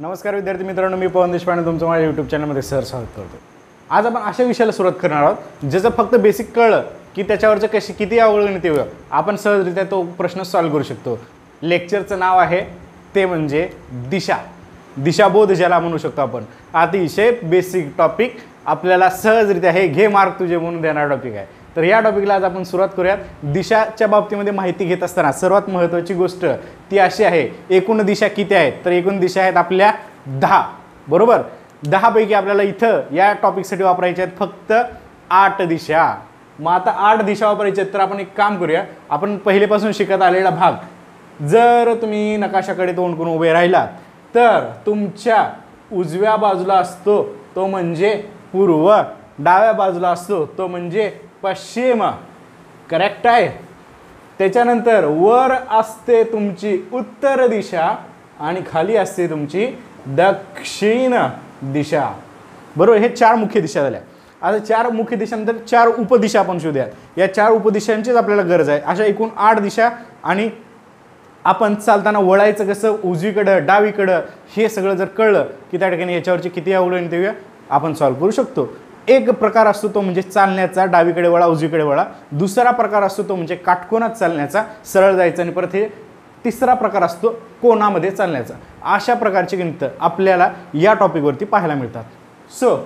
नमस्कार विद्यार्थी मित्रांनो मी पवन देशपांडे तुमचं माझ्या यूट्यूब चॅनलमध्ये सर स्वागत करतो आज आपण अशा विषयाला सुरुवात करणार आहोत ज्याचं फक्त बेसिक कळलं की त्याच्यावरचं कशी किती अवघड येऊ आपण सहजरित्या तो प्रश्न सॉल्व्ह करू शकतो. लेक्चरचं नाव आहे ते म्हणजे दिशा. दिशाबोध ज्याला म्हणू शकतो आपण. अतिशय बेसिक टॉपिक आपल्याला सहजरित्या हे घे मार्क तुझे म्हणून देणारा टॉपिक आहे. तर या टॉपिकला आज आपण सुरुवात करूयात. दिशाच्या बाबतीमध्ये माहिती घेत असताना सर्वात महत्त्वाची गोष्ट ती अशी आहे एकूण दिशा किती आहेत? तर एकूण दिशा आहेत आपल्या दहा. बरोबर? दहापैकी आपल्याला इथं या टॉपिकसाठी वापरायच्या आहेत फक्त आठ दिशा. मग आता आठ दिशा वापरायच्या आहेत तर आपण एक काम करूया. आपण पहिलेपासून शिकत आलेला भाग जर तुम्ही नकाशाकडे तोंड करून उभे राहिलात तर तुमच्या उजव्या बाजूला असतो तो म्हणजे पूर्व. डाव्या बाजूला असतो तो म्हणजे पश्चिम करेक्ट आहे? त्याच्यानंतर वर असते तुमची उत्तर दिशा आणि खाली असते तुमची दक्षिण दिशा. बरोबर? हे चार मुख्य दिशा झाल्या. आता चार मुख्य दिशानंतर चार उपदिशा आपण शोधूयात. या चार उपदिशांचीच आपल्याला गरज आहे. अशा एकूण आठ दिशा आणि आपण चालताना वळायचं कसं? उजवीकडं डावीकडं हे सगळं जर कळलं की त्या ठिकाणी याच्यावरची किती आवडून देऊया? आपण सॉल्व्ह करू शकतो. एक प्रकार असतो तो म्हणजे चालण्याचा डावीकडे वळा उजवीकडे वळा. दुसरा प्रकार असतो तो म्हणजे काटकोनात चालण्याचा सरळ जायचा आणि परत हे तिसरा प्रकार असतो कोणामध्ये चालण्याचा. अशा प्रकारचे गणित आपल्याला या टॉपिकवरती पाहायला मिळतात. सो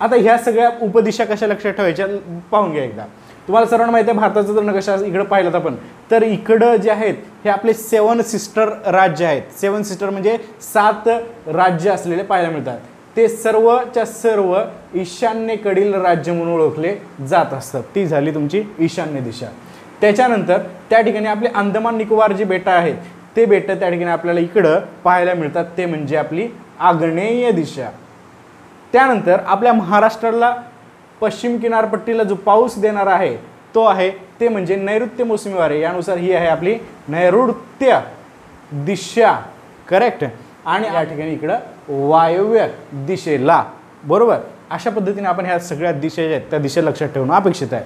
आता ह्या सगळ्या उपदिशा कशा लक्षात ठेवायच्या? पाहून घ्या एकदा. तुम्हाला सर्वांना माहिती आहे भारताचं जर नकाशा इकडं पाहिलं आपण तर इकडं जे आहेत हे आपले सेवन सिस्टर राज्य आहेत. सेवन सिस्टर म्हणजे सात राज्य असलेले पाहायला मिळतात. ते सर्वच्या सर्व ईशान्येकडील राज्य म्हणून ओळखले जात असतात. ती झाली तुमची ईशान्य दिशा. त्याच्यानंतर त्या ठिकाणी आपले अंदमान निकोबार जी बेटं आहेत ते बेटं त्या ठिकाणी आपल्याला इकडं पाहायला मिळतात. ते म्हणजे आपली आग्नेय दिशा. त्यानंतर आपल्या महाराष्ट्राला पश्चिम किनारपट्टीला जो पाऊस देणार आहे तो आहे ते म्हणजे नैऋत्य मोसमी वारे यानुसार ही आहे आपली नैऋत्य दिशा. करेक्ट आणि या ठिकाणी इकडं वायव्य दिशेला. बरोबर? अशा पद्धतीने आपण ह्या सगळ्या दिशा आहेत त्या दिशा लक्षात ठेवणं अपेक्षित आहे.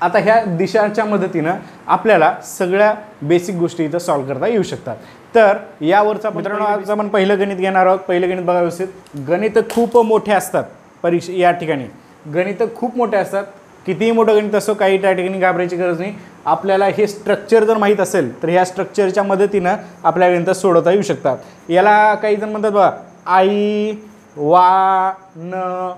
आता ह्या दिशाच्या मदतीनं आपल्याला सगळ्या बेसिक गोष्टी इथं सॉल्व्ह करता येऊ शकतात. तर यावरचा मित्रांनो आज आपण पहिलं गणित घेणार आहोत. पहिलं गणित बघा व्यवस्थित. गणित खूप मोठे असतात परीक्षा या ठिकाणी. गणित खूप मोठे असतात. कितीही मोठं गणित असो काही त्या ठिकाणी घाबरायची गरज नाही. आपल्याला हे स्ट्रक्चर जर माहीत असेल तर ह्या स्ट्रक्चरच्या मदतीनं आपल्या गणितात सोडवता येऊ शकतात. याला काही जण म्हणतात बघा आई वा न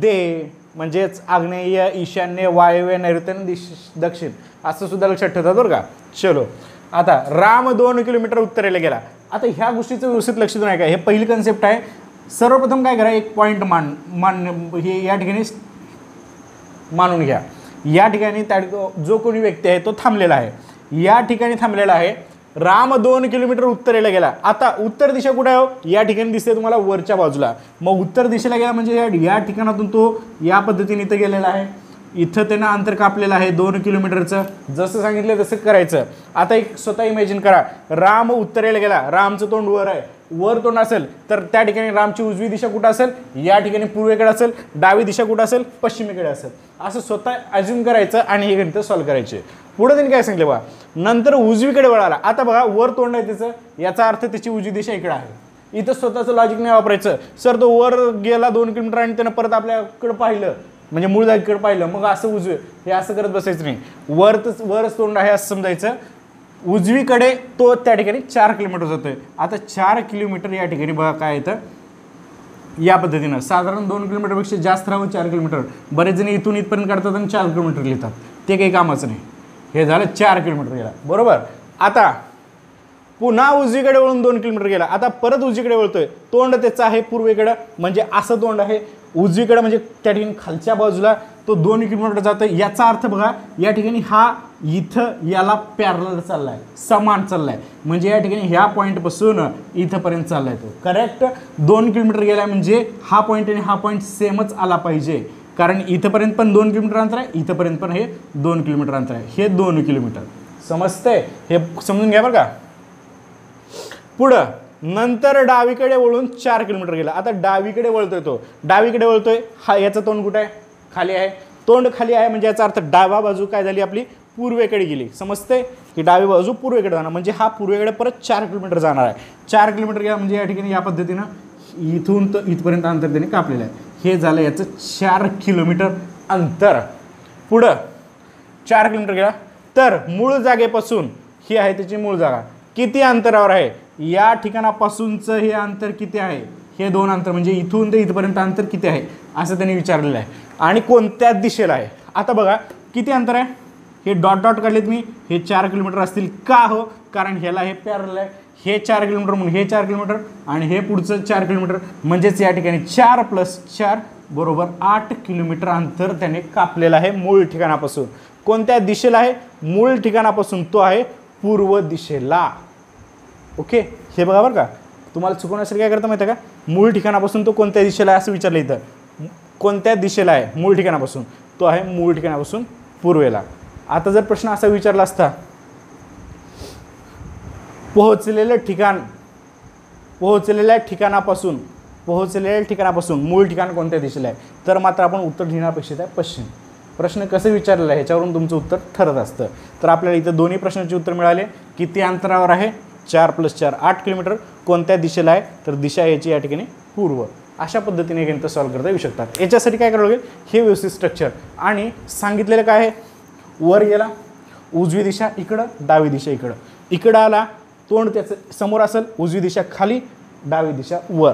दे म्हणजेच आग्नेय ईशान्य वायव्य नैऋत्य दिश दक्षिण असं सुद्धा लक्षात ठेवतात बरं का? चलो. आता राम दोन किलोमीटर उत्तरेला गेला. आता ह्या गोष्टीचं व्यवस्थित लक्ष देऊन नये का हे पहिली कन्सेप्ट आहे. सर्वप्रथम काय करा एक पॉईंट मान मान हे या ठिकाणी मानून घ्या. या ठिकाणी त्या जो कोणी व्यक्ती आहे तो थांबलेला आहे. या ठिकाणी थांबलेला आहे. राम दोन किलोमीटर उत्तरेला गेला. आता उत्तर दिशा कुठे आहे हो? या ठिकाणी दिसते तुम्हाला वरच्या बाजूला. मग उत्तर दिशेला गेला म्हणजे या या ठिकाणातून तो या पद्धतीने इथं गेलेला आहे. इथं त्यांना अंतर कापलेलं आहे दोन किलोमीटरचं. जसं सांगितलं तसं करायचं. आता एक स्वतः इमॅजिन करा. राम उत्तरेला गेला. रामचं तोंड वर आहे. वर तोंड असेल तर त्या ठिकाणी रामची उजवी दिशा कुठं असेल? या ठिकाणी पूर्वेकडे असेल डावी दिशा कुठं असेल? पश्चिमेकडे असेल. असं स्वतः अज्युम करायचं आणि हे गणित सॉल्व्ह करायचे. पुढे त्यांनी काय सांगितलं बघा? नंतर उजवीकडे वळाला आता बघा वर तोंड आहे त्याचं. याचा अर्थ त्याची उजवी दिशा इकडे आहे. इथं स्वतःचं लॉजिक नाही वापरायचं. सर तो वर गेला दोन किलोमीटर आणि त्यानं परत आपल्याकडं पाहिलं. म्हणजे मूळ जागेकडे पाहिलं. मग असं उजवे. हे असं करत बसायचं नाही. वर वरच तोंड आहे असं समजायचं. उजवीकडे तो त्या ठिकाणी चार किलोमीटर जातो आहे आता चार किलोमीटर या ठिकाणी बघा काय येतं? या पद्धतीनं. साधारण दोन किलोमीटरपेक्षा जास्त राहून चार किलोमीटर. बरेच जण इथून इथपर्यंत काढतात आणि चार किलोमीटर लिहितात. ते काही कामाचं नाही. हे झालं चार किलोमीटर गेला. बरोबर? आता पुन्हा उजवीकडे वळून दोन किलोमीटर गेला. आता परत उजवीकडे वळतोय. तोंड त्याचं आहे पूर्वेकडं. म्हणजे असं तोंड आहे. उजवीकडं म्हणजे त्या ठिकाणी खालच्या बाजूला तो दोन किलोमीटर जातो याचा अर्थ बघा या ठिकाणी हा इथं याला पॅरलर चाललाय समान चाललाय. म्हणजे या ठिकाणी ह्या पॉईंटपासून इथंपर्यंत चाललाय तो. करेक्ट दोन किलोमीटर गेला म्हणजे हा पॉईंट आणि हा पॉईंट सेमच आला पाहिजे. कारण इथंपर्यंत पण दोन किलोमीटर अंतर आहे इथंपर्यंत पण हे दोन किलोमीटर अंतर आहे. हे दोन किलोमीटर समजतंय? हे समजून घ्या बरं का. पुढं नंतर डावीकडे वळून चार किलोमीटर गेला. आता डावीकडे वळतोय तो. डावीकडे वळतोय हा याचं तोंड कुठं आहे? खाली आहे. तोंड खाली आहे म्हणजे याचा अर्थ डावा बाजू काय झाली आपली? पूर्वेकडे गेली. समजते की डावी बाजू पूर्वेकडे जाणार. म्हणजे हा पूर्वेकडे परत चार किलोमीटर जाणार आहे. चार किलोमीटर गेला म्हणजे या ठिकाणी या पद्धतीनं इथून तर इथपर्यंत अंतर त्याने कापलेलं आहे. हे झालं याचं चार किलोमीटर अंतर. पुढं. चार किलोमीटर गेला. तर मूळ जागेपासून ही आहे त्याची मूळ जागा. किती अंतरावर आहे? या ठिकाणापासूनचं हे अंतर किती आहे? हे दोन अंतर म्हणजे इथून ते इथपर्यंत अंतर किती आहे? असं त्यांनी विचारलेलं आहे. आणि कोणत्या दिशेला आहे. आता बघा किती अंतर आहे? हे डॉट डॉट काढलेत मी. हे चार किलोमीटर असतील का हो? कारण ह्याला हे प्यारलं आहे. हे चार किलोमीटर म्हणून हे चार किलोमीटर आणि हे पुढचं चार किलोमीटर. म्हणजेच या ठिकाणी चार प्लस चार बरोबर आठ किलोमीटर अंतर त्याने कापलेलं आहे मूळ ठिकाणापासून. कोणत्या दिशेला आहे? मूळ ठिकाणापासून तो आहे पूर्व दिशेला. ओके? हे बघा बरं का. तुम्हाला चुकवण्यासाठी काय करता माहिती आहे का? मूळ ठिकाणापासून तो कोणत्या दिशेला आहे असं विचारलं इथं. कोणत्या दिशेला आहे? मूळ ठिकाणापासून. तो आहे मूळ ठिकाणापासून पूर्वेला. आता जर प्रश्न असा विचारला असता पोहोचलेलं ठिकाण पोहोचलेल्या ठिकाणापासून पोहोचलेल्या ठिकाणापासून मूळ ठिकाण कोणत्या दिशेला आहे? तर मात्र आपण उत्तर लिहिणं अपेक्षित आहे पश्चिम. प्रश्न कसं विचारलेलं आहे ह्याच्यावरून तुमचं उत्तर ठरत असतं. तर आपल्याला इथं दोन्ही प्रश्नाचे उत्तर मिळाले किती अंतरावर आहे? चार प्लस चार आठ किलोमीटर. कोणत्या दिशेला आहे तर दिशा याची या ठिकाणी पूर्व. अशा पद्धतीने गणित सॉल्व करता येऊ शकतात. याच्यासाठी काय करावं लागेल? हे व्यवस्थित स्ट्रक्चर आणि सांगितलेलं काय आहे? वर गेला उजवी दिशा इकडं डावी दिशा इकडं. इकडं आला तोंड त्याचं समोर असेल उजवी दिशा खाली डावी दिशा वर.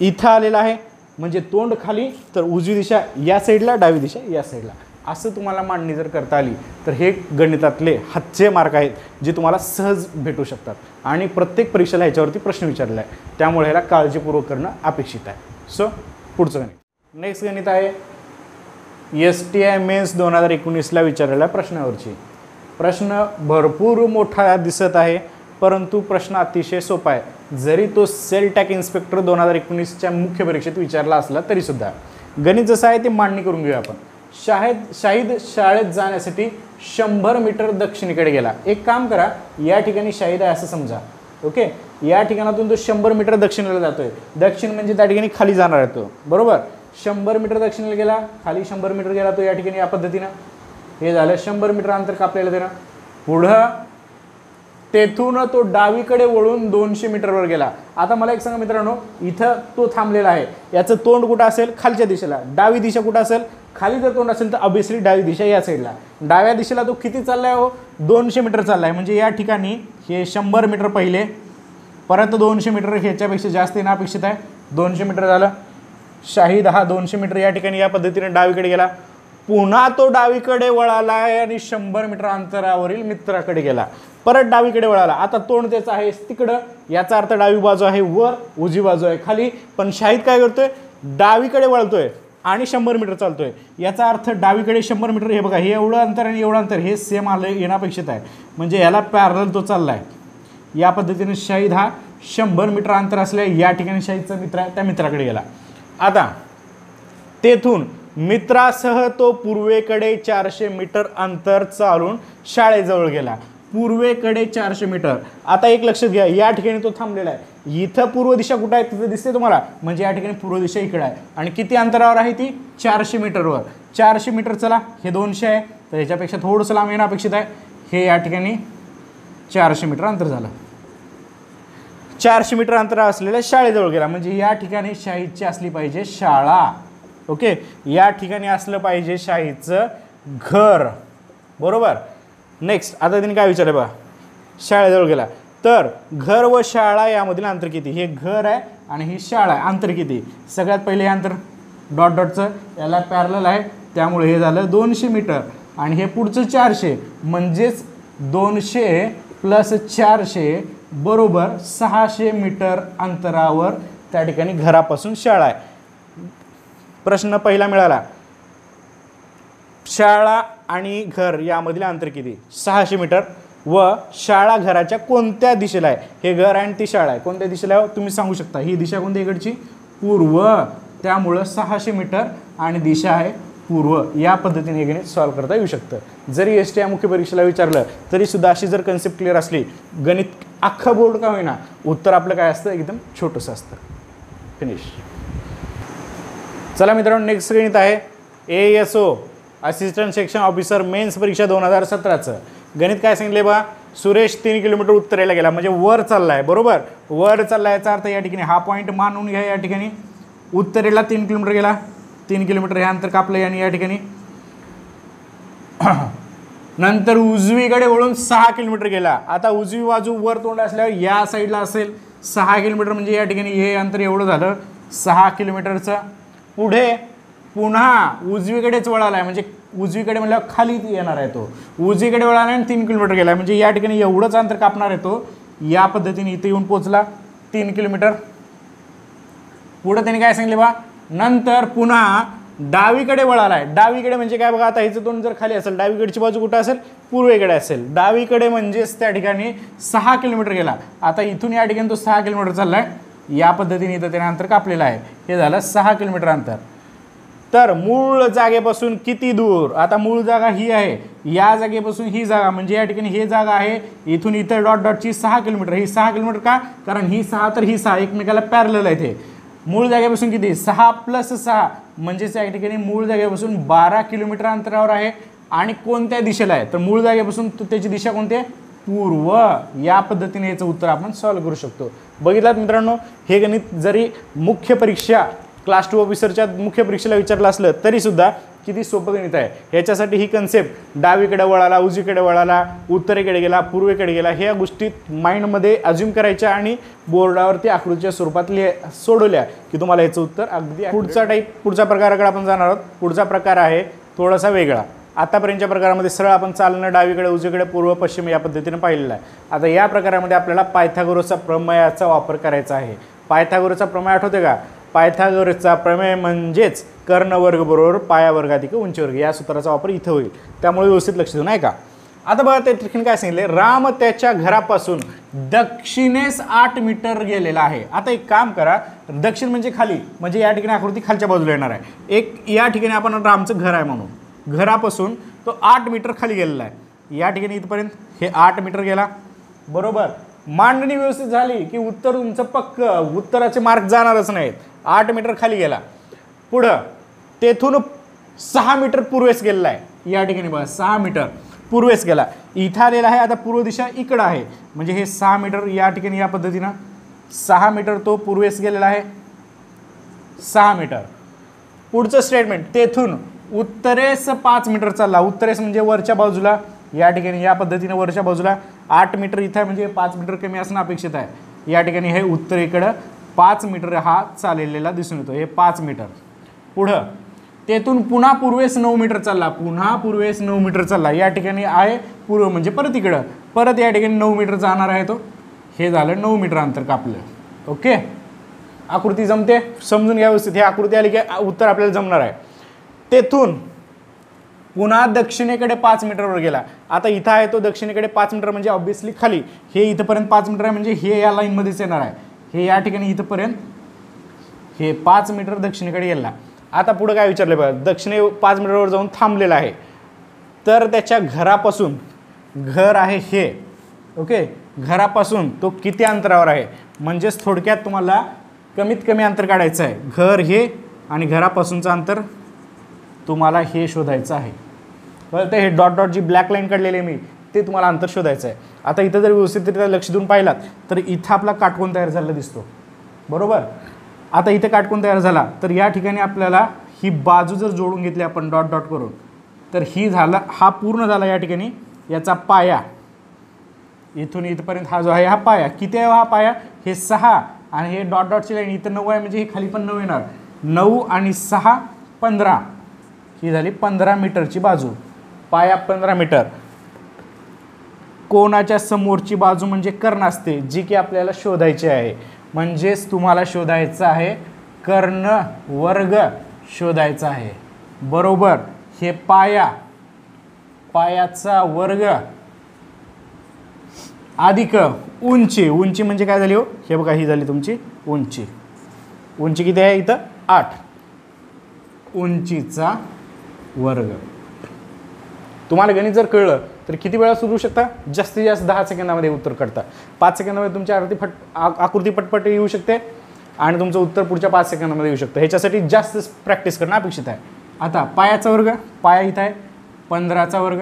इथं आलेलं आहे म्हणजे तोंड खाली तर उजवी दिशा या साईडला डावी दिशा या साईडला असं तुम्हाला मांडणी जर करता आली तर हे गणितातले हातचे मार्क आहेत जे तुम्हाला सहज भेटू शकतात. आणि प्रत्येक परीक्षेला ह्याच्यावरती प्रश्न विचारला आहे. त्यामुळे ह्याला काळजीपूर्वक करणं अपेक्षित आहे. सो पुढचं गणित. नेक्स्ट गणित आहे. एस टी आय मेन्स दोन हजार एकोणीसला विचारलेल्या प्रश्नावरची. प्रश्न भरपूर मोठा दिसत आहे परंतु प्रश्न अतिशय सोपा आहे. जरी तो सेल टॅक इन्स्पेक्टर दोन हजार एकोणीसच्या मुख्य परीक्षेत विचारला असला तरीसुद्धा. गणित जसं आहे ते मांडणी करून घेऊया आपण. शाहिद शाहीद शाळेत जाण्यासाठी शंभर मीटर दक्षिणेकडे गेला. एक काम करा या ठिकाणी शाहीद आहे असं समजा. ओके? या ठिकाणातून तो शंभर मीटर दक्षिणेला जातोय. दक्षिण म्हणजे त्या ठिकाणी खाली जाणार आहे तो. बरोबर? शंभर मीटर दक्षिणेला गेला खाली शंभर मीटर गेला तो या ठिकाणी या पद्धतीनं. हे झालं शंभर मीटर अंतर कापलेलं त्यानं. पुढं तेथून तो डावीकडे वळून दोनशे मीटरवर गेला. आता मला एक सांगा मित्रांनो इथं तो थांबलेला आहे. याचं तोंड कुठं असेल? खालच्या दिशेला. डावी दिशा कुठं असेल? खाली जर तोंड असेल तर ऑबियसली डावी दिशा या साईडला डाव्या दिशेला तो किती चाललाय हो? दोनशे मीटर चाललाय. म्हणजे या ठिकाणी हे शंभर मीटर पहिले परत दोनशे मीटर ह्याच्यापेक्षा जास्त येणं अपेक्षित आहे. दोनशे मीटर झालं. शाहीद हा दोनशे मीटर या ठिकाणी या पद्धतीने डावीकडे गेला. पुन्हा तो डावीकडे वळाला आहे आणि शंभर मीटर अंतरावरील मित्राकडे गेला. परत डावीकडे वळाला. आता तोंड त्याचं आहे तिकडं. याचा अर्थ डावी बाजू आहे वर. उजवी बाजू आहे खाली. पण शाहीद काय करतोय? डावीकडे वळतोय आणि शंभर मीटर चालतोय. याचा अर्थ डावीकडे शंभर मीटर हे बघा हे एवढं अंतर आणि एवढं अंतर हे सेम आलं येणं अपेक्षित आहे. म्हणजे याला पॅरल तो चालला आहे या पद्धतीने शाहीद हा शंभर मीटर अंतर असल्या या ठिकाणी शाहीदचा मित्र आहे त्या मित्राकडे गेला. आता तेथून मित्रासह तो पूर्वेकडे चारशे मीटर अंतर चालून शाळेजवळ गेला. पूर्वेकडे चारशे मीटर. आता एक लक्षात घ्या या ठिकाणी तो थांबलेला आहे. इथं पूर्व दिशा कुठं आहे? तिथं दिसते तुम्हाला. म्हणजे या ठिकाणी पूर्व दिशा इकडे आहे. आणि किती अंतरावर आहे ती? चारशे मीटरवर. चारशे मीटर चला हे दोनशे आहे. तर ह्याच्यापेक्षा थोडंसं लांब येणं अपेक्षित आहे. हे या ठिकाणी चारशे मीटर अंतर झालं. चारशे मीटर अंतर असलेल्या शाळेजवळ गेला. म्हणजे या ठिकाणी शाहीची असली पाहिजे शाळा. ओके? या ठिकाणी असलं पाहिजे शाहीचं घर. बरोबर? नेक्स्ट आता त्यांनी काय विचारलं बघा? शाळेजवळ गेला. तर घर व शाळा यामधील अंतर किती? हे घर आहे आणि ही शाळा आहे. अंतर किती? सगळ्यात पहिले हे अंतर डॉट डॉटचं याला पॅरल आहे. त्यामुळे हे झालं दोनशे मीटर. आणि हे पुढचं चारशे म्हणजेच दोनशे प्लस चारशे बरोबर सहाशे मीटर अंतरावर त्या ठिकाणी घरापासून शाळा आहे. प्रश्न पहिला मिळाला. शाळा आणि घर यामधील अंतर किती? सहाशे मीटर. व शाळा घराच्या कोणत्या दिशेला आहे? हे घर आणि ती शाळा आहे. कोणत्या दिशेला आहे? तुम्ही सांगू शकता. ही दिशा कोणत्या इकडची? पूर्व. त्यामुळं सहाशे मीटर आणि दिशा आहे पूर्व. या पद्धतीने हे गणित सॉल्व करता येऊ शकतं. जरी एस टी या मुख्य परीक्षेला विचारलं तरी सुद्धा अशी जर कन्सेप्ट क्लिअर असली गणित अख्खं बोर्ड का होईना? उत्तर आपलं काय असतं? एकदम छोटंसं असतं. फिनिश चला मित्रांनो नेक्स्ट गणित आहे. A S O assistant section officer mains परीक्षा दोन हजार सतराचं. गणित काय सांगितले बा? सुरेश तीन किलोमीटर उत्तरेला गेला म्हणजे वर चालला आहे बरोबर? वर चालला याचा अर्थ या ठिकाणी हा पॉईंट मानून घ्या या ठिकाणी. उत्तरेला तीन किलोमीटर गेला तीन किलोमीटर हे अंतर कापलं याने या ठिकाणी. नंतर उजवीकडे वळून सहा किलोमीटर गेला. आता उजवी बाजू वर तोंड असल्यावर या साईडला असेल सहा किलोमीटर म्हणजे या ठिकाणी हे अंतर एवढं झालं सहा किलोमीटरचं. पुढे पुन्हा उजवीकडेच वळाला आहे म्हणजे उजवीकडे म्हणल्यावर खाली येणार आहे तो. उजवीकडे वळाला आणि तीन किलोमीटर गेला म्हणजे या ठिकाणी एवढंच अंतर कापणार आहे तो. या पद्धतीने इथे येऊन पोचला तीन किलोमीटर. पुढं त्याने काय सांगितले बा? नंतर पुन्हा डावीकडे वळाला आहे. डावीकडे म्हणजे काय बघा आता ह्याचं तोंड जर खाली असेल डावीकडची बाजू कुठं असेल? पूर्वेकडे असेल. डावीकडे म्हणजेच त्या ठिकाणी सहा किलोमीटर गेला. आता इथून या ठिकाणी तो सहा किलोमीटर चालला आहे या पद्धतीने इथं त्याने अंतर कापलेलं आहे. हे झालं सहा किलोमीटर अंतर. तर मूळ जागेपासून किती दूर? आता मूळ जागा ही आहे. या जागेपासून ही जागा म्हणजे या ठिकाणी हे जागा आहे. इथून इथं डॉट डॉटची सहा किलोमीटर ही सहा किलोमीटर का? कारण ही सहा तर ही सहा एकमेकाला पॅरलेल आहे ते मूळ जागेपासून किती? सहा प्लस सहा म्हणजेच या ठिकाणी मूळ जागेपासून बारा किलोमीटर अंतरावर आहे आणि कोणत्या दिशेला आहे? तर मूळ जागेपासून त्याची दिशा कोणती आहे? पूर्व. या पद्धतीने याचं उत्तर आपण सॉल्व्ह करू शकतो. बघितलात मित्रांनो? हे गणित जरी मुख्य परीक्षा क्लास टू ऑफिसरच्या मुख्य परीक्षेला विचारलं असलं तरीसुद्धा किती सोपं गणित आहे. ह्याच्यासाठी ही कन्सेप्ट डावीकडे वळाला उजवीकडे वळाला उत्तरेकडे गेला पूर्वेकडे गेला ह्या गोष्टी माइंडमध्ये अज्युम करायच्या आणि बोर्डावरती आकृतीच्या स्वरूपात लिह सोडवल्या. की तुम्हाला याचं उत्तर अगदी पुढचा टाईप पुढच्या प्रकाराकडे आपण जाणार आहोत. पुढचा प्रकार आहे थोडासा वेगळा. आतापर्यंतच्या प्रकारामध्ये सरळ आपण चालणं डावीकडे उजवीकडे पूर्व पश्चिम या पद्धतीने पाहिलेलं आहे. आता या प्रकारामध्ये आपल्याला पायथागोरसचा प्रमेयाचा वापर करायचा आहे. पायथागोरसचा प्रमेय आठवते का? पायथागोरसचा प्रमेय म्हणजेच कर्णवर्ग बरोबर पायावर्ग अधिक उंचीवर्ग. या सूत्राचा वापर इथं होईल. त्यामुळे व्यवस्थित लक्ष देऊ नाही का आता बघा त्या ठिकाणी काय सांगितले? राम त्याच्या घरापासून दक्षिणेस आठ मीटर गेलेला आहे. आता एक काम करा. दक्षिण म्हणजे खाली. म्हणजे या ठिकाणी आकृती खालच्या बाजूला येणार आहे. एक या ठिकाणी आपण रामचं घर आहे म्हणून. घरापासून तो आठ मीटर खाली गेलेला आहे. या ठिकाणी इथपर्यंत हे आठ मीटर गेला. बरोबर. मांडणी व्यवस्थित झाली की उत्तर तुमचं पक्क. उत्तराचे मार्क जाणारच नाहीत. आठ मीटर खाली गेला. पुढं तेथून सहा मीटर पूर्वेस गेलेला आहे. या ठिकाणी बघा सहा मीटर पूर्वेस गेला. इथं आलेला आहे आता पूर्व दिशा इकडं आहे. म्हणजे हे सहा मीटर या ठिकाणी या पद्धतीनं सहा मीटर तो पूर्वेस गेलेला आहे. सहा मीटर. पुढचं स्टेटमेंट तेथून उत्तरेस पाच मीटर चालला. उत्तरेस म्हणजे वरच्या बाजूला. या ठिकाणी या पद्धतीने वरच्या बाजूला. आठ मीटर इथं म्हणजे पाच मीटर कमी असणं अपेक्षित आहे. या ठिकाणी हे उत्तरेकडं पाच मीटर हा चाललेला दिसून येतो. हे पाच मीटर. पुढं. तेथून पुन्हा पूर्वेस नऊ मीटर चालला. पुन्हा पूर्वेस नऊ मीटर चालला. या ठिकाणी आहे पूर्व म्हणजे परत इकडं. परत या ठिकाणी नऊ मीटर जाणार आहे तो. हे झालं नऊ मीटर अंतर कापलं. ओके? आकृती जमते? समजून घ्या व्यवस्थित. हे आकृती आली की उत्तर आपल्याला जमणार आहे. तेथून पुन्हा दक्षिणेकडे पाच मीटरवर गेला. आता इथं आहे तो दक्षिणेकडे पाच मीटर म्हणजे ऑब्विसली खाली. हे इथंपर्यंत पाच मीटर आहे म्हणजे हे या लाईनमध्येच येणार आहे. हे या ठिकाणी इथंपर्यंत हे पाच मीटर दक्षिणेकडे गेला. आता पुढं काय विचारलं बघा दक्षिणे पाच मीटरवर जाऊन थांबलेलं आहे. तर त्याच्या घरापासून घर आहे हे ओके? घरापासून तो किती अंतरावर आहे? म्हणजेच थोडक्यात तुम्हाला कमीत कमी अंतर काढायचं आहे. घर हे आणि घरापासूनचं अंतर तुम्हाला हे शोधायचं आहे. बरं ते हे dot dot G black line काढलेली आहे मी ते तुम्हाला अंतर शोधायचं आहे. आता इथं जर व्यवस्थितरित्या लक्ष देऊन पाहिलात तर इथं आपला काटकोण तयार झालेला दिसतो. बरोबर? आता इथे काटकोण तयार झाला तर या ठिकाणी आपल्याला ही बाजू जर जोडून घेतली आपण डॉट डॉट करून तर ही झाला हा पूर्ण झाला या ठिकाणी याचा पाया. इथून इथपर्यंत हा जो आहे हा पाया. किती आहे हा पाया? हे सहा आणि हे डॉट डॉटची लाईन इथं नऊ आहे म्हणजे हे खाली पण नऊ येणार. नऊ आणि सहा पंधरा. ही झाली पंधरा मीटरची बाजू. पाया पंधरा मीटर. कोणाच्या समोरची बाजू म्हणजे कर्ण असते जी की आपल्याला शोधायची आहे. म्हणजेच तुम्हाला शोधायचं आहे कर्ण वर्ग शोधायचा आहे. बरोबर? हे पाया पायाचा वर्ग. अधिक उंची. उंची म्हणजे काय झाली हो? हे बघा ही झाली तुमची उंची. उंची किती आहे इथं? आठ. उंचीचा वर्ग. तुम्हाला गणित जर कळलं तर किती वेळा सुरू शकता? जास्तीत जास्त दहा सेकंदामध्ये उत्तर करता पाच सेकंदामध्ये तुमची आरती फट आ- आकृती पटपट येऊ शकते आणि तुमचं उत्तर पुढच्या पाच सेकंदामध्ये येऊ शकतं. ह्याच्यासाठी जास्त प्रॅक्टिस करणं अपेक्षित आहे. आता पायाचा वर्ग पाया इथं आहे पंधराचा वर्ग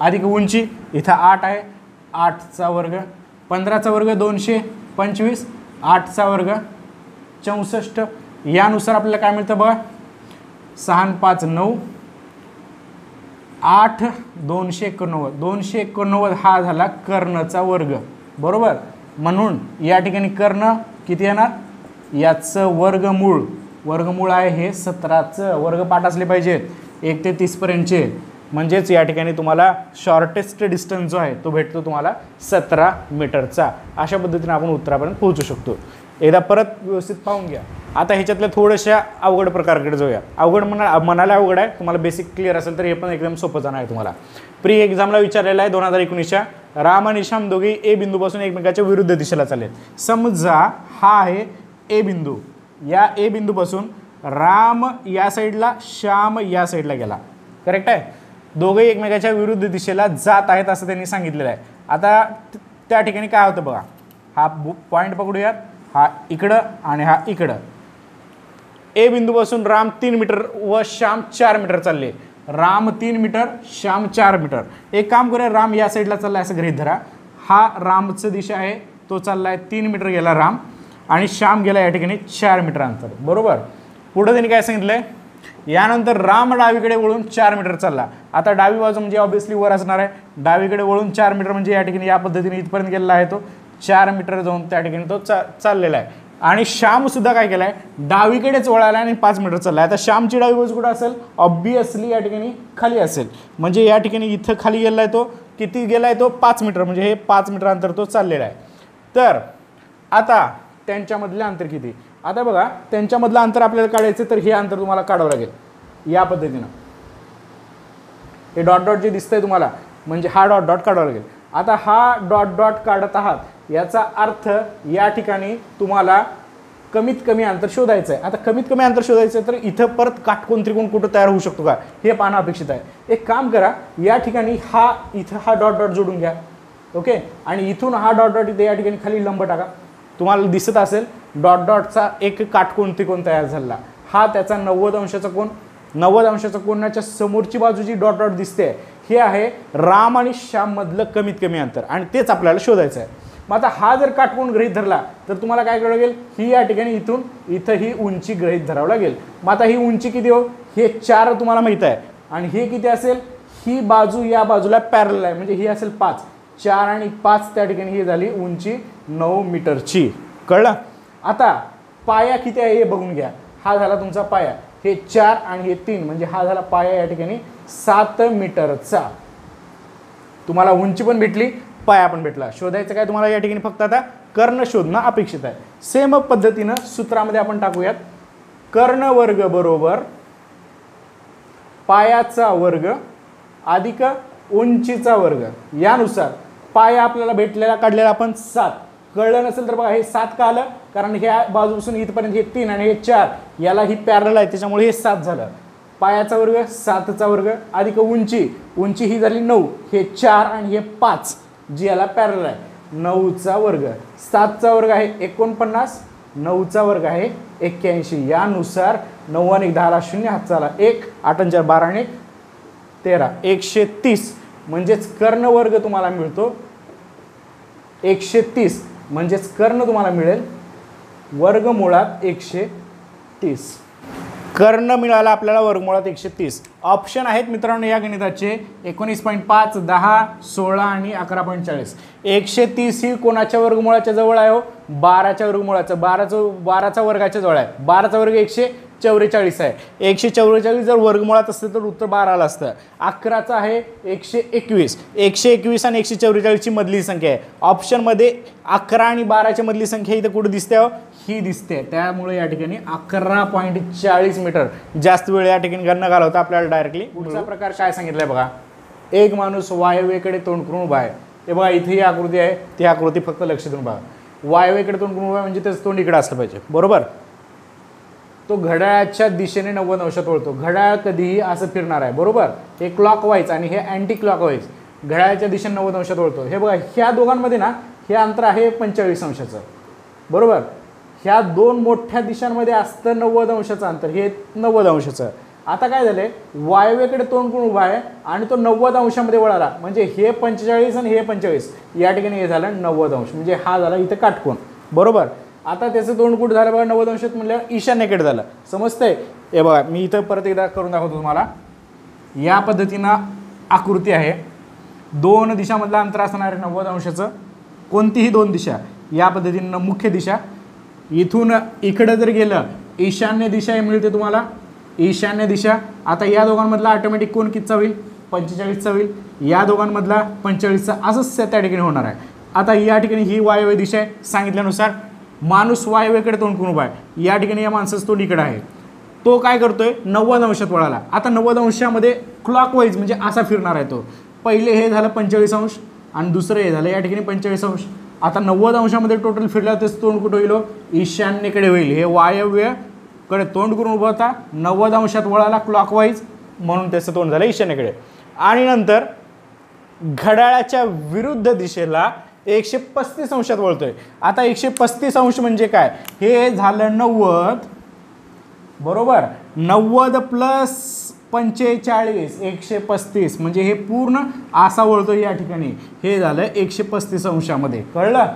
अधिक उंची इथं आठ आहे आठचा वर्ग पंधराचा वर्ग दोनशे पंचवीस आठचा वर्ग चौसष्ट. यानुसार आपल्याला काय मिळतं बघा? सहा पाच नऊ आठ दोनशे एकोणनव्वद. दोनशे एकोणनव्वद हा झाला कर्णचा वर्ग. बरोबर? म्हणून या ठिकाणी कर्ण किती येणार? याचं वर्गमूळ. वर्गमूळ आहे हे सतराचं. वर्ग पाठ असले पाहिजेत. एक ते तीसपर्यंतचे म्हणजेच या ठिकाणी तुम्हाला शॉर्टेस्ट डिस्टन्स जो आहे तो भेटतो तुम्हाला सतरा मीटरचा अशा पद्धतीने आपण उत्तरापर्यंत पोहोचू शकतो. एकदा परत व्यवस्थित पाहून घ्या. आता ह्याच्यातल्या थोड्याशा अवघड प्रकारकडे जाऊया. अवघड म्हणा म्हणायला अवघड आहे. तुम्हाला बेसिक क्लिअर असेल तर हे पण एकदम सोपं जाणार आहे तुम्हाला. प्री एक्झामला विचारलेलं आहे दोन हजार एकोणीसच्या. राम आणि श्याम दोघे ए बिंदूपासून एकमेकाच्या विरुद्ध दिशेला चालेल समजा हा आहे ए बिंदू. या ए बिंदूपासून राम या साईडला श्याम या साईडला गेला. करेक्ट आहे? दोघे एकमेकाच्या विरुद्ध दिशेला जात आहेत असं त्यांनी सांगितलेलं आहे. आता त्या ठिकाणी काय होतं बघा. हा पॉईंट पकडूयात. हा इकडं आणि हा इकडं. ए बिंदूपासून राम तीन मीटर व श्याम चार मीटर चालले. राम तीन मीटर श्याम चार मीटर. एक काम करूया राम या साईडला चाललाय असं गृहित धरा. हा रामचं दिशा आहे तो चाललाय तीन मीटर गेला राम. आणि श्याम गेला या ठिकाणी चार मीटर अंतर. बरोबर? पुढं त्यांनी काय सांगितलंय? यानंतर राम डावीकडे वळून चार मीटर चालला. आता डावी बाजू म्हणजे ऑब्विसली वर असणार आहे. डावीकडे वळून चार मीटर म्हणजे या ठिकाणी या पद्धतीने इथपर्यंत गेलेला आहे तो. चार मीटर जाऊन त्या ठिकाणी तो चा चाललेला आहे. आणि श्याम सुद्धा काय केलाय? डावीकडेच वळाला आणि पाच मीटर चाललाय. आता श्यामची डावी बाजू कुठं असेल? ऑब्विसली या ठिकाणी खाली असेल. म्हणजे या ठिकाणी इथं खाली गेलाय तो किती गेलाय तो? पाच मीटर. म्हणजे हे पाच मीटर अंतर तो चाललेला आहे. तर आता त्यांच्यामधले अंतर किती? आता बघा त्यांच्यामधलं अंतर आपल्याला काढायचं तर हे अंतर तुम्हाला काढावं लागेल. या पद्धतीनं. हे डॉट डॉट जे दिसतंय तुम्हाला म्हणजे हा डॉट डॉट काढावा लागेल. आता हा डॉट डॉट काढत आहात याचा अर्थ या ठिकाणी तुम्हाला कमीत कमी अंतर शोधायचं आहे आता कमीत कमी अंतर शोधायचं आहे तर इथं परत काटकोण त्रिकोण कुठं तयार होऊ शकतो का? हे पाहणं अपेक्षित आहे. एक काम करा या ठिकाणी हा इथं हा डॉट डॉट जोडून घ्या. ओके? आणि इथून हा डॉट डॉट इथे या ठिकाणी खाली लंब टाका. तुम्हाला दिसत असेल डॉट डॉटचा एक काटकोण त्रिकोण तयार झाला. हा त्याचा नव्वद अंशाचा कोण नव्वद अंशाचा कोणाच्या समोरची बाजू जी डॉट डॉट दिसते हे आहे राम आणि श्याममधलं कमीत कमी अंतर. आणि तेच आपल्याला शोधायचं आहे मग आता हा जर काटकोन गृहित धरला तर तुम्हाला काय करावं लागेल? ही या ठिकाणी इथून इथं ही उंची गृहित धरावं लागेल. मग आता ही उंची किती हो? हे चार तुम्हाला माहीत आहे. आणि हे किती असेल? ही बाजू या बाजूला पॅरल आहे. म्हणजे ही असेल पाच. चार आणि पाच त्या ठिकाणी ही झाली उंची नऊ मीटरची. कळलं? आता पाया किती आहे हे बघून घ्या. हा झाला तुमचा पाया. हे चार आणि हे तीन. म्हणजे हा झाला पाया या ठिकाणी सात मीटरचा. तुम्हाला उंची पण भेटली. पाया पण भेटला. शोधायचं काय तुम्हाला या ठिकाणी फक्त आता? कर्ण शोधणं अपेक्षित आहे. सेम पद्धतीनं सूत्रामध्ये आपण टाकूयात. कर्ण वर्ग बरोबर पायाचा वर्ग अधिक उंचीचा वर्ग. यानुसार पाया आपल्याला भेटलेला काढलेला आपण सात. कळलं नसेल तर बघा हे सात का आलं? कारण ह्या बाजूपासून इथपर्यंत हे तीन आणि हे चार याला ही पॅरल आहे. त्याच्यामुळे हे सात झालं. पायाचा वर्ग सातचा वर्ग अधिक उंची. उंची ही झाली नऊ. हे चार आणि हे पाच. जी याला पॅरल आहे. नऊचा वर्ग. सातचा वर्ग आहे एकोणपन्नास. नऊचा वर्ग आहे एक्क्याऐंशी. यानुसार नऊ आणि एक दहाला शून्य हातचा आला एक आठ आणि बारा आणि एक तेरा. एकशे तीस म्हणजेच कर्णवर्ग तुम्हाला मिळतो. एकशे तीस म्हणजेच कर्ण तुम्हाला मिळेल. वर्गमुळात एकशे तीस कर्ण मिळाला आपल्याला वर्गमुळात एकशे तीस. ऑप्शन आहेत मित्रांनो या गणिताचे. एकोणीस पॉईंट पाच दहा सोळा आणि अकरा पॉईंट चाळीस. एकशे तीस ही कोणाच्या वर्गमुळाच्या जवळ आहे हो? बाराच्या वर्गमुळाचं. बाराचं बाराचा वर्गाच्या जवळ आहे. बाराचा वर्ग एकशे चौवेचाळीस आहे. एकशे चौवेचाळीस जर वर्गमुळात असतं तर उत्तर बाराला असतं. अकराचं आहे एकशे एकवीस. एकशे एकवीस आणि एकशे चौवेचाळीसची मधली संख्या आहे. ऑप्शनमध्ये अकरा आणि बाराच्या मधली संख्या इथं कुठं दिसते हो? ही दिसते. त्यामुळे या ठिकाणी अकरा पॉईंट चाळीस मीटर जास्त वेळ या ठिकाणी गणना घालवता आपल्याला डायरेक्टली पुढचा प्रकार काय सांगितलाय बघा? एक माणूस वायव्येकडे तोंड करून उभा आहे. हे बघा इथे ही आकृती आहे. ती आकृती फक्त लक्ष देऊन बघा. वायव्येकडे तोंड करून उभा आहे म्हणजे त्याचं तोंड इकडे असलं पाहिजे. बरोबर? तो घड्याळाच्या दिशेने नव्वद अंशात वळतो घड्याळ कधीही असं फिरणार आहे बरोबर? हे क्लॉक वाईज आणि हे अँटी क्लॉक वाईज घड्याळाच्या दिशेने नव्वद अंशात वळतो हे बघा ह्या दोघांमध्ये ना हे अंतर आहे पंचेचाळीस अंशाचं. बरोबर? ह्या दोन मोठ्या दिशांमध्ये असतं नव्वद अंशाचं अंतर. हे नव्वद अंशाचं. आता काय झालंय? वायव्येकडे तोंड कोण उभा आहे? आणि तो नव्वद अंशामध्ये वळाला. म्हणजे हे पंचेचाळीस आणि हे पंचेचाळीस. या ठिकाणी हे झालं नव्वद अंश. म्हणजे हा झाला इथं काटकोण बरोबर? आता त्याचं दोन गुट झालं बघा? नव्वद अंशात ईशान्येकडे झालं. समजतंय? हे बघा मी इथं परत एकदा करून दाखवतो तुम्हाला. या पद्धतीनं आकृती आहे. दोन दिशामधलं अंतर असणार आहे नव्वद अंशाचं कोणतीही दोन दिशा या पद्धतीनं मुख्य दिशा. इथून इकडं जर गेलं ईशान्य दिशा हे मिळते तुम्हाला. ईशान्य दिशा. आता या दोघांमधला ऑटोमॅटिक कोण कितचा होईल? पंचेचाळीसचा होईल. या दोघांमधला पंचेचाळीसचा असंच त्या ठिकाणी होणार आहे. आता या ठिकाणी ही वायव्य दिशा आहे सांगितल्यानुसार. माणूस वायव्येकडे तोंड करून उभा आहे. या ठिकाणी या माणसाचं तोंड इकडं आहे. तो काय करतोय? नव्वद अंशात वळाला आता नव्वद अंशामध्ये क्लॉकवाईज म्हणजे असा फिरणार आहे तो. पहिले हे झालं पंचेचाळीस अंश आणि दुसरं हे झालं या ठिकाणी पंचेचाळीस अंश. आता नव्वद अंशामध्ये टोटल फिरला तेच तोंड कुठं होईल हो? ईशान्येकडे होईल. हे वायव्यकडे तोंड करून उभा होता नव्वद अंशात वळाला क्लॉकवाईज म्हणून त्याचं तोंड झालं ईशान्येकडे. आणि नंतर घड्याळाच्या विरुद्ध दिशेला एकशे पस्तीस अंशात वळतोय. आता एकशे पस्तीस अंश म्हणजे काय? हे झालं नव्वद. बरोबर? नव्वद प्लस पंचेचाळीस एकशे पस्तीस. म्हणजे हे पूर्ण असा वळतो या ठिकाणी. हे झालं एकशे पस्तीस अंशामध्ये. कळलं?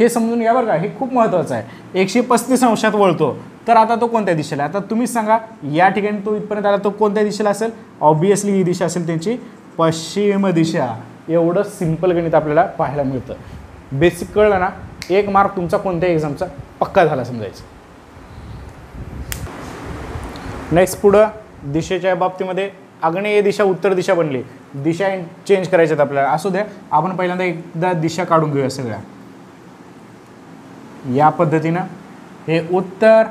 हे समजून घ्या बरं का. हे खूप महत्त्वाचं आहे. एकशे पस्तीस अंशात वळतो. तर आता तो कोणत्या दिशेला आता तुम्हीच सांगा या ठिकाणी तो इथपर्यंत आला तो कोणत्या दिशेला असेल? ऑब्वियसली ही दिशा असेल त्यांची पश्चिम दिशा. एवढं सिंपल गणित आपल्याला पाहायला मिळतं. बेसिक कळलं ना एक मार्क तुमचा कोणत्या एक्झामचा पक्का झाला समजायचं. नेक्स्ट पुढं दिशेच्या बाबतीमध्ये आग्नेय दिशा उत्तर दिशा बनली. दिशा चेंज करायच्यात आपल्याला. असू द्या आपण पहिल्यांदा एकदा दिशा काढून घेऊया सगळ्या. या पद्धतीनं हे उत्तर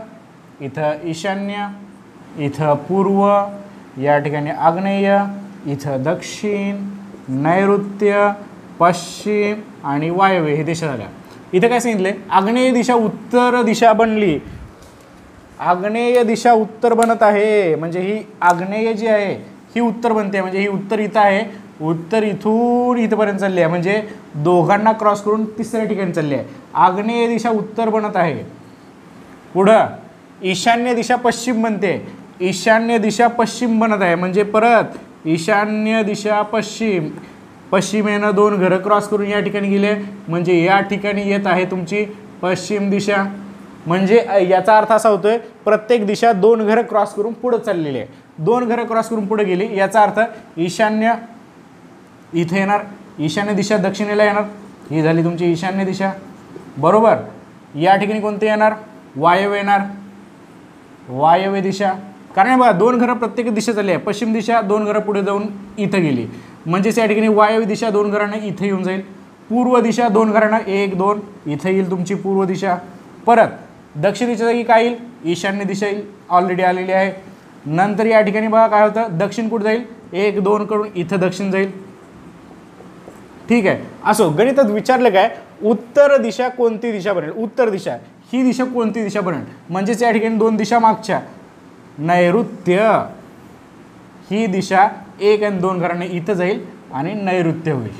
इथं ईशान्य इथं पूर्व या ठिकाणी आग्नेय इथं दक्षिण नैऋत्य पश्चिम आणि वायव्य हे दिशा झाल्या. इथं काय सांगितले आग्नेय दिशा उत्तर दिशा बनली. आग्नेय दिशा उत्तर बनत आहे. म्हणजे ही आग्नेय जी आहे ही उत्तर बनते. म्हणजे ही उत्तर इथं आहे. उत्तर इथून इथपर्यंत चालली आहे. म्हणजे दोघांना क्रॉस करून तिसऱ्या ठिकाणी चालली आहे. आग्नेय दिशा उत्तर बनत आहे. पुढं ईशान्य दिशा पश्चिम बनते. ईशान्य दिशा पश्चिम बनत आहे. म्हणजे परत ईशान्य दिशा पश्चिम. पश्चिमेनं दोन घरं क्रॉस करून या ठिकाणी गेले. म्हणजे या ठिकाणी येत आहे तुमची पश्चिम दिशा. म्हणजे याचा अर्थ असा होतोय प्रत्येक दिशा दोन घरं क्रॉस करून पुढं चाललेली आहे. दोन घरं क्रॉस करून पुढे गेली. याचा अर्थ ईशान्य इथे येणार. ईशान्य दिशा दक्षिणेला येणार. ही झाली तुमची ईशान्य दिशा. बरोबर? या ठिकाणी कोणते येणार? वायव्य येणार. वायव्य दिशा. कारण बघा दोन घरं प्रत्येक दिशेत आली आहे. पश्चिम दिशा दोन घरं पुढे जाऊन इथं गेली. म्हणजेच या ठिकाणी वायव्य दिशा दोन घरांना इथं येऊन जाईल. पूर्व दिशा दोन घरांना एक दोन इथं येईल तुमची पूर्व दिशा. परत दक्षिण दिशा जागी काय येईल? ईशान्य दिशा येईल. ऑलरेडी आलेली आहे. नंतर या ठिकाणी बघा काय होतं? दक्षिण कुठं जाईल? एक दोन कडून इथं दक्षिण जाईल. ठीक आहे. असो गणितात विचारलं काय? उत्तर दिशा कोणती दिशा बनेल? उत्तर दिशा. ही दिशा कोणती दिशा बनेल? म्हणजेच या ठिकाणी दोन दिशा मागच्या. नैऋत्य. ही दिशा एक आणि दोन घराने इथं जाईल आणि नैऋत्य होईल.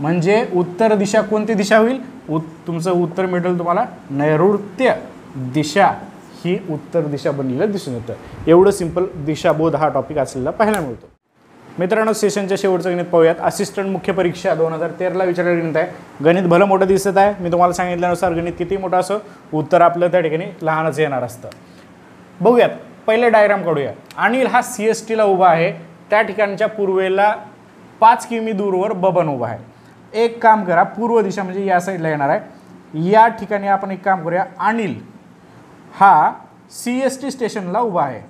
म्हणजे उत्तर दिशा कोणती दिशा होईल? उत् तुमचं उत्तर मिळेल तुम्हाला. नैऋत्य दिशा. ही उत्तर दिशा बनलेलं दिसून येतं. एवढं सिंपल दिशाबोध हा टॉपिक असलेला पाहायला मिळतो. मित्रांनो सेशनच्या शेवटचं गणित पाहूयात. असिस्टंट मुख्य परीक्षा दोन हजार तेराला विचारलेलं गणित आहे. गणित भलं मोठं दिसत आहे. मी तुम्हाला सांगितल्यानुसार गणित किती मोठं असो उत्तर आपलं त्या ठिकाणी लहानच येणार असतं. बघूयात. पहिले डायग्राम काढूया. अनिल हा सी एस टीला उभा आहे. त्या ठिकाणच्या पूर्वेला पाच किमी दूरवर बबन उभा आहे. एक काम करा पूर्व दिशा म्हणजे या साईडला येणार आहे. या ठिकाणी आपण एक काम करूया. अनिल हा सी एस टी स्टेशनला उभा आहे.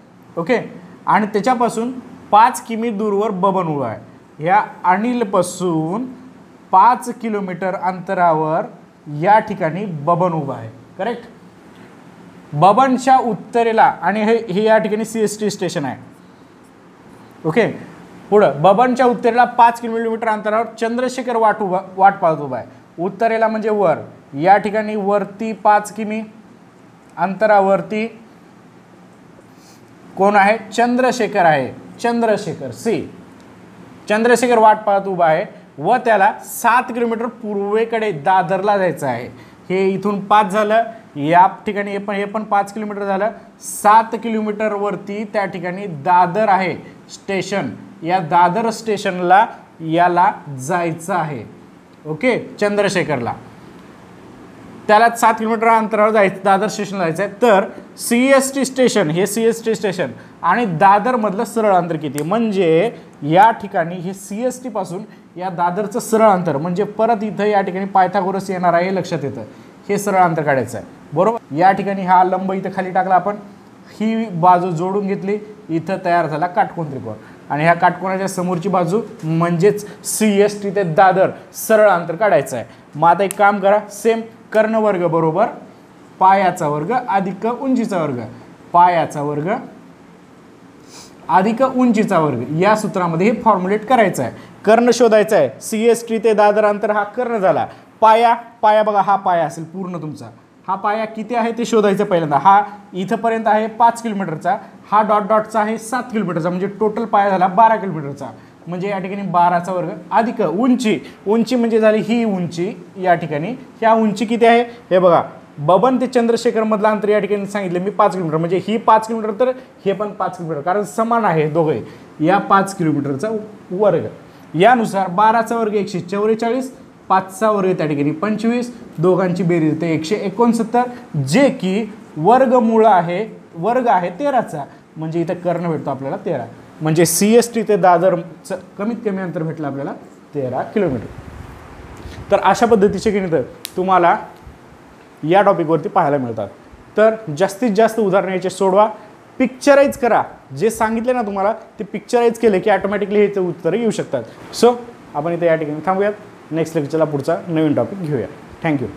ओके आणि त्याच्यापासून पाच किमी दूरवर बबन उभा आहे. या अनिलपासून पाच किलोमीटर अंतरावर या ठिकाणी बबन उभा आहे. करेक्ट बबनच्या उत्तरेला आणि हे हे या ठिकाणी सी एस टी स्टेशन आहे. ओके पुढं बबनच्या उत्तरेला पाच किलोमीटर अंतरावर चंद्रशेखर वाट उभा वाट पाहत उभा आहे. उत्तरेला म्हणजे वर. या ठिकाणी वरती पाच किमी अंतरावरती कोण आहे? चंद्रशेखर आहे. चंद्रशेखर सी. चंद्रशेखर वाट पाहत उभा आहे. व त्याला सात किलोमीटर पूर्वेकडे दादरला जायचं आहे. हे इथून पाच झालं. या ठिकाणी हे पण हे पण पाच किलोमीटर झालं. सात किलोमीटरवरती त्या ठिकाणी दादर आहे स्टेशन. या दादर स्टेशनला याला जायचं आहे. ओके? चंद्रशेखरला. त्याला सात किलोमीटर अंतरावर जायचं दादर स्टेशनला जायचं आहे. तर सी एस टी स्टेशन हे सी एस टी स्टेशन आणि दादरमधलं सरळ अंतर किती? म्हणजे या ठिकाणी हे सी एस टीपासून या दादरचं सरळ अंतर म्हणजे परत इथं या ठिकाणी पायथागोरस येणार आहे हे लक्षात येतं. हे सरळ अंतर काढायचं आहे बरोबर? या ठिकाणी हा लंब इथं खाली टाकला आपण. ही बाजू जोडून घेतली. इथं तयार झाला काटकोन त्रिकोण. आणि ह्या काटकोणाच्या समोरची बाजू म्हणजेच सी एस टी ते दादर सरळ अंतर काढायचं आहे मग आता एक काम करा. सेम कर्णवर्ग बरोबर? पायाचा वर्ग अधिक उंचीचा वर्ग. पायाचा वर्ग अधिक उंचीचा वर्ग. या सूत्रामध्ये हे फॉर्म्युलेट करायचं आहे कर्ण शोधायचं आहे सी एस टी ते दादर अंतर हा कर्ण झाला. पाया पाया बघा हा पाया असेल पूर्ण तुमचा. हा पाया किती आहे ते शोधायचं पहिल्यांदा. हा इथंपर्यंत आहे पाच किलोमीटरचा. हा डॉट डॉटचा आहे सात किलोमीटरचा. म्हणजे टोटल पाया झाला बारा किलोमीटरचा. म्हणजे या ठिकाणी बाराचा वर्ग अधिक उंची. उंची म्हणजे झाली ही उंची या ठिकाणी. ह्या उंची किती आहे? हे बघा. बबन ते चंद्रशेखरमधलं अंतर या ठिकाणी सांगितलं. मी पाच किलोमीटर. म्हणजे ही पाच किलोमीटर तर हे पण पाच किलोमीटर. कारण समान आहे दोघे. या पाच किलोमीटरचा वर्ग. यानुसार बाराचा वर्ग एकशे चौवेचाळीस पाचचा वर्ग त्या ठिकाणी. पंचवीस दोघांची बेरीज होते. एकशे एकोणसत्तर जे की वर्गमूळ आहे वर्ग आहे तेराचा. म्हणजे इथं कर्ण भेटतो आपल्याला तेरा. म्हणजे सी एस टी ते दादरचं कमीत कमी अंतर भेटलं आपल्याला तेरा किलोमीटर. तर अशा पद्धतीचे गणित तुम्हाला या टॉपिकवरती पाहायला मिळतात. तर जास्तीत जास्त उदाहरणं याचे सोडवा. पिक्चराईज करा. जे सांगितले ना तुम्हाला ते पिक्चराईज केले की ऑटोमॅटिकली ह्याचं उत्तरं येऊ शकतात. सो आपण इथे या ठिकाणी थांबूयात. नेक्स्ट लेक्चरला पुढचा नवीन टॉपिक घेऊया. थँक्यू